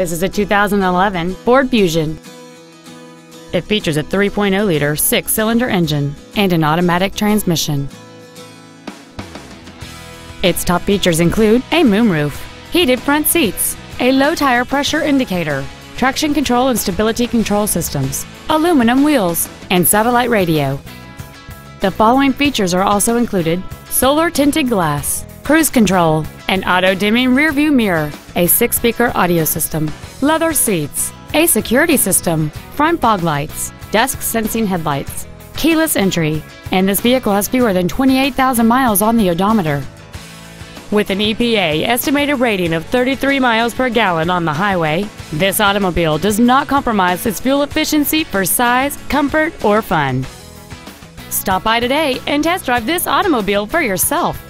This is a 2011 Ford Fusion. It features a 3.0 liter six cylinder engine and an automatic transmission. Its top features include a moonroof, heated front seats, a low tire pressure indicator, traction control and stability control systems, aluminum wheels, and satellite radio. The following features are also included solar tinted glass, cruise control, an auto dimming rearview mirror, a six speaker audio system, leather seats, a security system, front fog lights, dusk sensing headlights, keyless entry, and this vehicle has fewer than 28,000 miles on the odometer. With an EPA estimated rating of 33 miles per gallon on the highway, this automobile does not compromise its fuel efficiency for size, comfort, or fun. Stop by today and test drive this automobile for yourself.